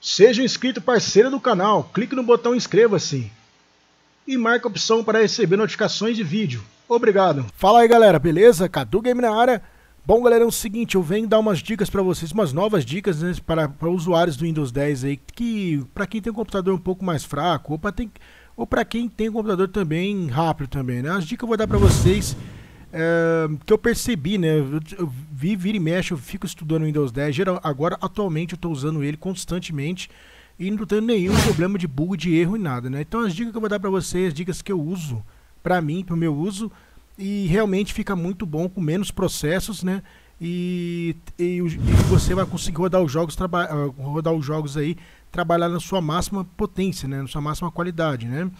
Seja inscrito parceiro do canal, clique no botão inscreva-se e marque a opção para receber notificações de vídeo. Obrigado. Fala aí galera, beleza? Cadu Game na área. Bom galera, é o seguinte, eu venho dar umas dicas para vocês, umas novas dicas né, para, para usuários do Windows 10 aí, que para quem tem um computador um pouco mais fraco, ou para ou para quem tem um computador também rápido também, né? As dicas que eu vou dar para vocês é, que eu percebi, né? Eu, eu vi, vira e mexe, eu fico estudando Windows 10. Geral, agora, atualmente, eu estou usando ele constantemente e não tenho nenhum problema de bug, de erro e nada, né? Então, as dicas que eu vou dar para vocês, as dicas que eu uso para mim, para o meu uso, e realmente fica muito bom com menos processos, né? E, e, e você vai conseguir rodar os jogos, rodar os jogos aí, trabalhar na sua máxima potência, né? Na sua máxima qualidade, né?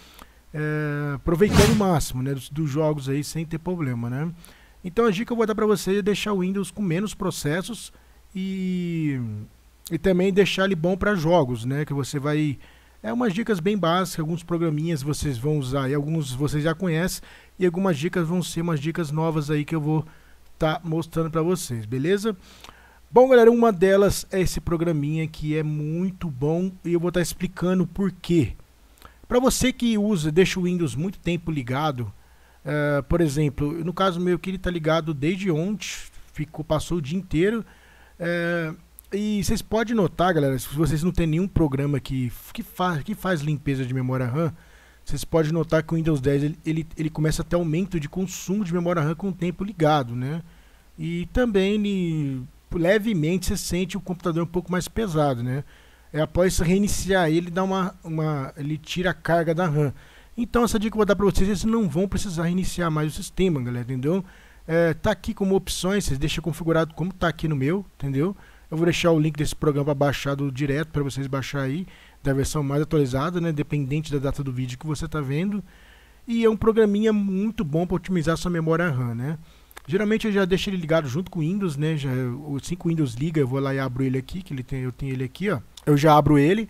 É, aproveitando o máximo né, dos, dos, jogos aí sem ter problema. Né? Então a dica que eu vou dar para você é deixar o Windows com menos processos e, e também deixar ele bom para jogos, né? Que você vai. É umas dicas bem básicas, alguns programinhas vocês vão usar e alguns vocês já conhecem, e algumas dicas vão ser umas dicas novas aí que eu vou estar tá mostrando para vocês, beleza? Bom, galera, uma delas é esse programinha que é muito bom e eu vou estar tá explicando por quê. Para você que usa, deixa o Windows muito tempo ligado, uh, por exemplo, no caso meu que ele está ligado desde ontem, ficou, passou o dia inteiro. Uh, e vocês podem notar, galera, se vocês não tem nenhum programa que, que, faz, que faz limpeza de memória RAM, vocês podem notar que o Windows 10 ele, ele, ele começa a ter aumento de consumo de memória RAM com o tempo ligado, né? E também ele, levemente você sente o computador um pouco mais pesado, né? É, após reiniciar ele, dá uma, uma, ele tira a carga da RAM. Então essa dica que eu vou dar para vocês, vocês não vão precisar reiniciar mais o sistema, galera, entendeu? É, tá aqui como opções, vocês deixam configurado como tá aqui no meu, entendeu? Eu vou deixar o link desse programa baixado direto para vocês baixar aí, da versão mais atualizada, né, dependente da data do vídeo que você está vendo. E é um programinha muito bom para otimizar sua memória RAM, né? Geralmente eu já deixo ele ligado junto com o Windows, né? Já, o 5 Windows liga, eu vou lá e abro ele aqui, que ele tem, eu tenho ele aqui, ó. Eu já abro ele,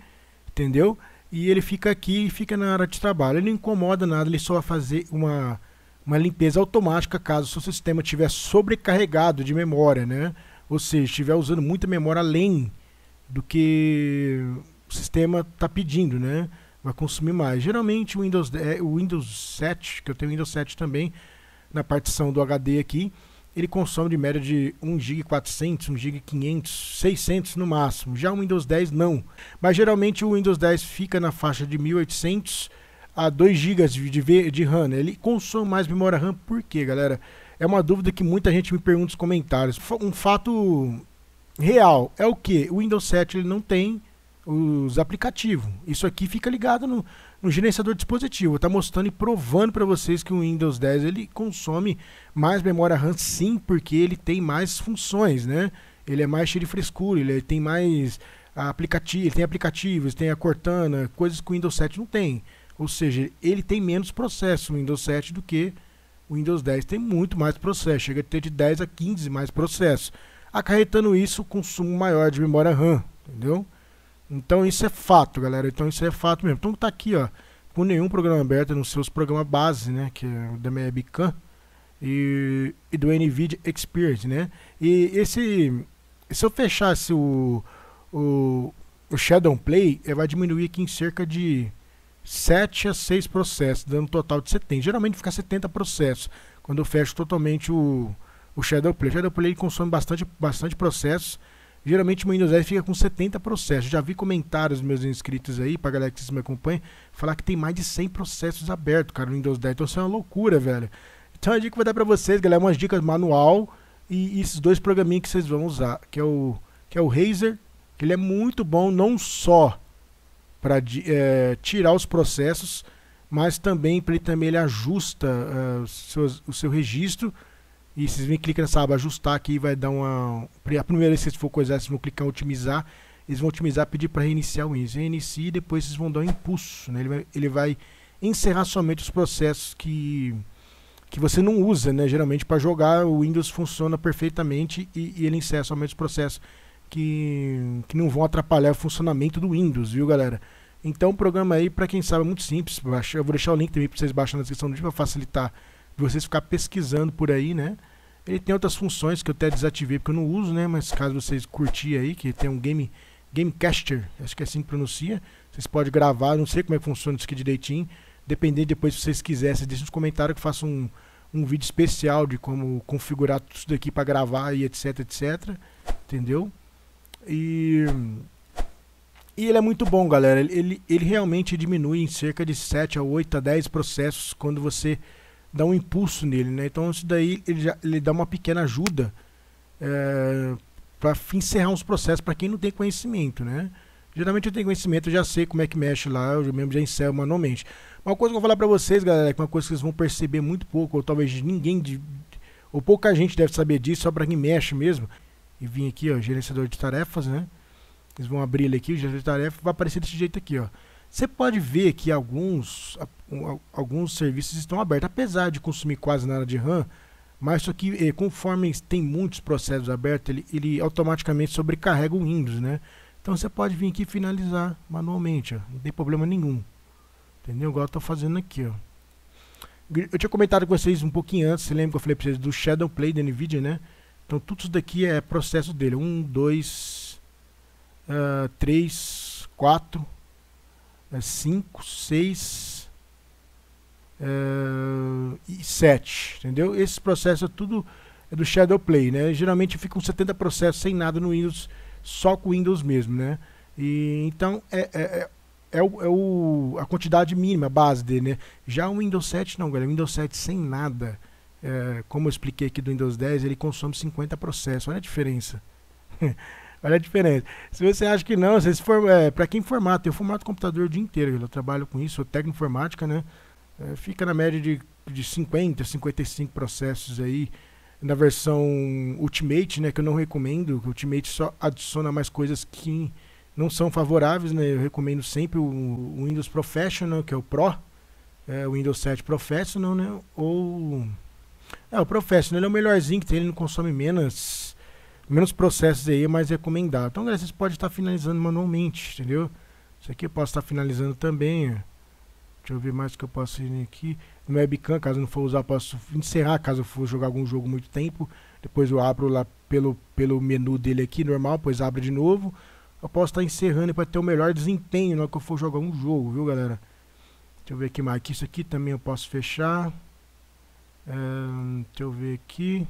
entendeu? E ele fica aqui e fica na área de trabalho. Ele não incomoda nada, ele só vai fazer uma, uma limpeza automática caso o seu sistema estiver sobrecarregado de memória, né? Ou seja, estiver usando muita memória além do que o sistema está pedindo, né? Vai consumir mais. Geralmente o Windows, o Windows 7, que eu tenho o Windows 7 também, na partição do HD aqui, ele consome de média de 1 GB 400, 1 GB 500, 600 no máximo. Já o Windows 10 não. Mas geralmente o Windows 10 fica na faixa de 1800 a 2 GB de, de RAM. Né? Ele consome mais memória RAM por quê, galera? É uma dúvida que muita gente me pergunta nos comentários. Um fato real é o que? O Windows 7 ele não tem os aplicativos. Isso aqui fica ligado no, no gerenciador dispositivo. Está mostrando e provando para vocês que o Windows 10 ele consome mais memória RAM sim, porque ele tem mais funções, né? Ele é mais cheio de frescura, ele tem mais aplicativo, ele tem aplicativos, tem a Cortana, coisas que o Windows 7 não tem. Ou seja, ele tem menos processo no Windows 7 do que o Windows 10 tem muito mais processo, chega a ter de 10 a 15 mais processos, acarretando isso consumo maior de memória RAM, entendeu? Então isso é fato, galera. Então isso é fato mesmo. Então tá aqui, ó, com nenhum programa aberto nos seus programas base, né, que é o da e, e do NVIDIA Experience, né? E esse se eu fechasse o o, o Shadow Play, ele vai diminuir aqui em cerca de 7 a 6 processos, dando um total de 70. Geralmente fica 70 processos quando eu fecho totalmente o, o Shadow Play. O Shadow Play consome bastante, bastante processos Geralmente o Windows 10 fica com 70 processos. Já vi comentários dos meus inscritos aí, pra galera que me acompanha, falar que tem mais de 100 processos abertos, cara, no Windows 10. Então isso é uma loucura, velho. Então a dica que eu vou dar pra vocês, galera, é umas dicas manual e, e esses dois programinhos que vocês vão usar, que é o, que é o Razer, ele é muito bom não só para é, tirar os processos, mas também ele também ele ajusta uh, seus, o seu registro e vocês vêm clicar nessa aba ajustar aqui vai dar uma. A primeira vez que vocês for coisar, vocês vão clicar em otimizar. Eles vão otimizar, pedir para reiniciar o Windows. Reinicie e depois vocês vão dar um impulso. Né? Ele, vai, ele vai encerrar somente os processos que, que você não usa, né? Geralmente para jogar o Windows funciona perfeitamente e, e, ele encerra somente os processos que, que não vão atrapalhar o funcionamento do Windows, viu galera? Então o programa aí, para quem sabe, é muito simples. Eu vou deixar o link também para vocês baixarem na descrição do vídeo para facilitar vocês ficar pesquisando por aí, né? Ele tem outras funções que eu até desativei porque eu não uso, né? Mas caso vocês curtirem aí, que tem um game Gamecaster, acho que é assim que pronuncia. Vocês podem gravar, não sei como é que funciona isso aqui direitinho. Dependendo depois se vocês quiserem, vocês deixem nos comentários que eu faço um, um vídeo especial de como configurar tudo isso daqui para gravar e etc, etc. Entendeu? E, e ele é muito bom, galera. Ele, ele, ele realmente diminui em cerca de 7 a 8 a 10 processos quando você dá um impulso nele, né? Então isso daí ele, já, ele dá uma pequena ajuda é, para encerrar uns processos para quem não tem conhecimento, né? Geralmente eu tenho conhecimento, eu já sei como é que mexe lá, eu mesmo já encerro manualmente. Uma coisa que eu vou falar para vocês, galera, é que uma coisa que vocês vão perceber muito pouco, ou talvez ninguém, de, ou pouca gente deve saber disso, só para quem mexe mesmo. E vim aqui, ó, gerenciador de tarefas, né? Eles vão abrir ele aqui, o gerenciador de tarefas, vai aparecer desse jeito aqui, ó. Você pode ver que alguns, alguns serviços estão abertos, apesar de consumir quase nada de RAM, mas só que eh, conforme tem muitos processos abertos, ele, ele automaticamente sobrecarrega o Windows, né? Então você pode vir aqui e finalizar manualmente, ó, não tem problema nenhum. Entendeu? Igual eu estou fazendo aqui, ó. Eu tinha comentado com vocês um pouquinho antes, você lembra que eu falei para vocês do Shadow Play da NVIDIA, né? Então tudo isso daqui é processo dele. 1, 2, 3, 4, 5, 6 e 7, entendeu? Esse processo é tudo é do Shadow Play, né? Geralmente fica com 70 processos sem nada no Windows, só com o Windows mesmo, né? E, então é, é, é é, o, é o, a quantidade mínima, base dele, né? Já o Windows 7 não, galera. O Windows 7 sem nada, é, como eu expliquei aqui do Windows 10, ele consome 50 processos. Olha a diferença. Olha a diferença. Se você acha que não, se for, é, para quem formata, eu formato computador o dia inteiro, eu trabalho com isso, sou técnico informática, né? É, fica na média de, de 50, 55 processos aí. Na versão Ultimate, né, que eu não recomendo, o Ultimate só adiciona mais coisas que não são favoráveis, né? Eu recomendo sempre o, o Windows Professional, que é o Pro, é, o Windows 7 Professional, né? Ou é, o Professional é o melhorzinho que tem, ele não consome menos menos processos aí, é mais recomendado. Então, galera, vocês podem estar finalizando manualmente, entendeu? Isso aqui eu posso estar finalizando também. Deixa eu ver mais que eu posso ir aqui. No webcam, caso não for usar, posso encerrar caso for jogar algum jogo muito tempo. Depois eu abro lá pelo, pelo menu dele aqui, normal, depois abre de novo eu posso estar encerrando para ter o melhor desempenho na hora que eu for jogar um jogo, viu galera? Deixa eu ver aqui mais. Aqui, isso aqui também eu posso fechar. É, deixa eu ver aqui.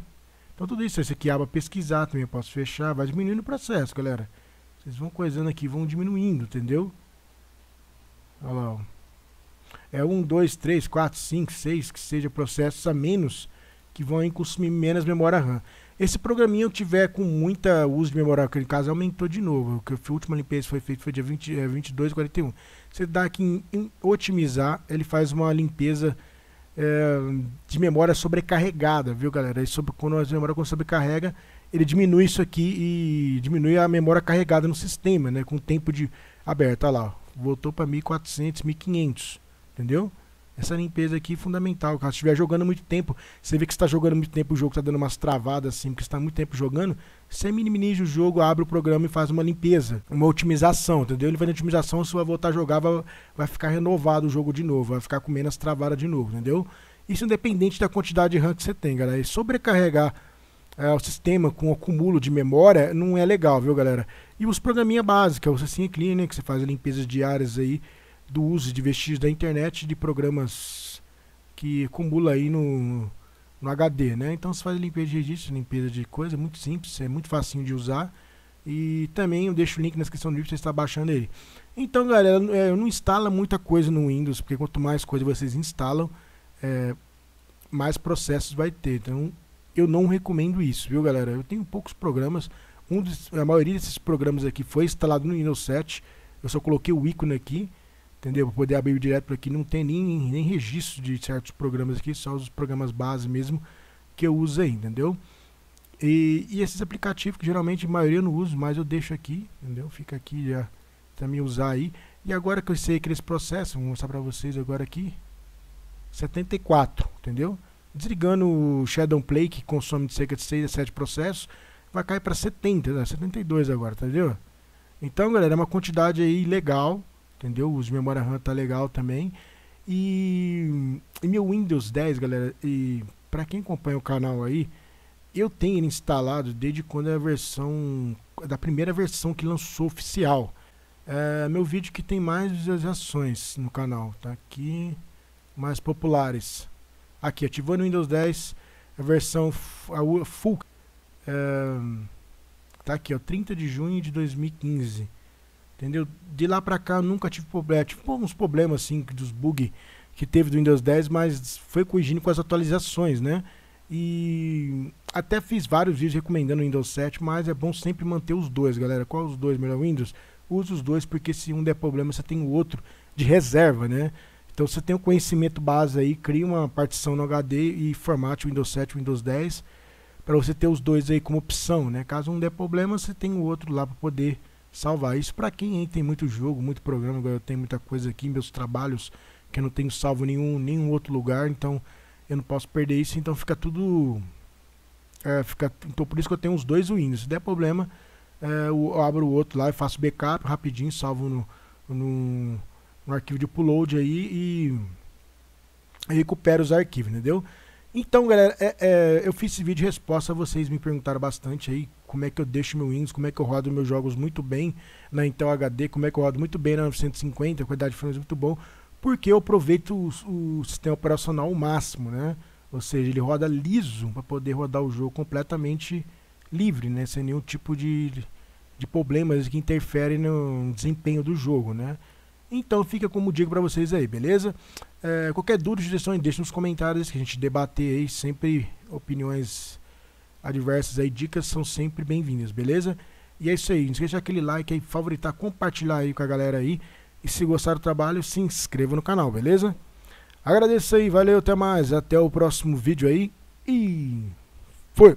Então tudo isso, esse aqui aba pesquisar também eu posso fechar. Vai diminuindo o processo, galera. Vocês vão coisando aqui, vão diminuindo, entendeu? Olha lá, ó. É 1, 2, 3, 4, 5, 6, que seja processos a menos que vão consumir menos memória RAM. Esse programinha eu tiver com muita uso de memória aqui em casa, aumentou de novo. Que a última limpeza foi feita foi dia 20, é, 22 41. Você dá aqui em, em, otimizar, ele faz uma limpeza é, de memória sobrecarregada, viu galera? E sobre, quando a memória sobrecarrega, ele diminui isso aqui e diminui a memória carregada no sistema, né? Com o tempo de aberto, olha lá, voltou para 1400, 1500, entendeu? Essa limpeza aqui é fundamental. Caso estiver jogando muito tempo, você vê que está jogando muito tempo, o jogo está dando umas travadas assim, porque está muito tempo jogando, você minimiza o jogo, abre o programa e faz uma limpeza, uma otimização, entendeu? Ele faz a otimização, você vai voltar a jogar, vai, vai ficar renovado o jogo de novo, vai ficar com menos travada de novo, entendeu? Isso independente da quantidade de RAM que você tem, galera. E sobrecarregar é, o sistema com acúmulo de memória não é legal, viu, galera? E os programinha básicos, o Clean, Cleaner, que você faz limpezas diárias aí, do uso de vestígios da internet de programas que acumula aí no, no HD, né? Então você faz limpeza de registro, limpeza de coisa, muito simples, é muito facinho de usar. E também eu deixo o link na descrição do vídeo você estar baixando ele. Então, galera, é, não instala muita coisa no Windows, porque quanto mais coisa vocês instalam, é, mais processos vai ter. Então, eu não recomendo isso, viu, galera? Eu tenho poucos programas. Um dos, a maioria desses programas aqui foi instalado no Windows 7. Eu só coloquei o ícone aqui entendeu? Para poder abrir direto por aqui, não tem nem, nem registro de certos programas aqui, só os programas base mesmo que eu uso aí, entendeu? E, e, esses aplicativos que geralmente a maioria eu não uso, mas eu deixo aqui, entendeu? Fica aqui já também usar aí. E agora que eu sei que esse processo, vou mostrar para vocês agora aqui, 74, entendeu? Desligando o Shadow Play, que consome de cerca de 6 a 7 processos, vai cair para 70, né? 72 agora, entendeu? Então, galera, é uma quantidade aí legal, entendeu? O uso de memória RAM tá legal também. E, e meu Windows 10, galera, e para quem acompanha o canal aí, eu tenho ele instalado desde quando é a versão da primeira versão que lançou oficial. É meu vídeo que tem mais visualizações no canal, tá aqui mais populares. Aqui, ativando o Windows 10, a versão a full é, tá aqui, ó, 30 de junho de 2015. Entendeu? De lá pra cá eu nunca tive problema, tive uns problemas assim dos bugs que teve do Windows 10, mas foi corrigindo com as atualizações, né? E até fiz vários vídeos recomendando o Windows 7, mas é bom sempre manter os dois, galera. Qual os dois melhor Windows? Use os dois, porque se um der problema, você tem o outro de reserva, né? Então você tem o conhecimento base aí, cria uma partição no HD e formate o Windows 7 Windows 10 para você ter os dois aí como opção, né? Caso um der problema, você tem o outro lá para poder salvar. Isso para quem tem muito jogo, muito programa, eu tenho muita coisa aqui, meus trabalhos que eu não tenho salvo nenhum, nenhum outro lugar, então eu não posso perder isso, então fica tudo é, fica, então por isso que eu tenho os dois Windows. Se der problema, é, eu abro o outro lá e faço backup rapidinho, salvo no, no, no arquivo de upload aí e recupero os arquivos, entendeu? Então, galera, é, é, eu fiz esse vídeo de resposta. Vocês me perguntaram bastante aí como é que eu deixo meu Windows, como é que eu rodo meus jogos muito bem na Intel HD, como é que eu rodo muito bem na 950, a qualidade de frames muito bom porque eu aproveito o, o, sistema operacional ao máximo, né? Ou seja, ele roda liso para poder rodar o jogo completamente livre, né? Sem nenhum tipo de, de problemas que interferem no desempenho do jogo, né? Então fica como digo para vocês aí, beleza? É, qualquer dúvida, sugestão, deixe nos comentários que a gente debater aí, sempre opiniões adversas aí, dicas são sempre bem-vindas, beleza? E é isso aí, não esqueça aquele like aí, favoritar, compartilhar aí com a galera aí. E se gostar do trabalho, se inscreva no canal, beleza? Agradeço aí, valeu, até mais, até o próximo vídeo aí e foi!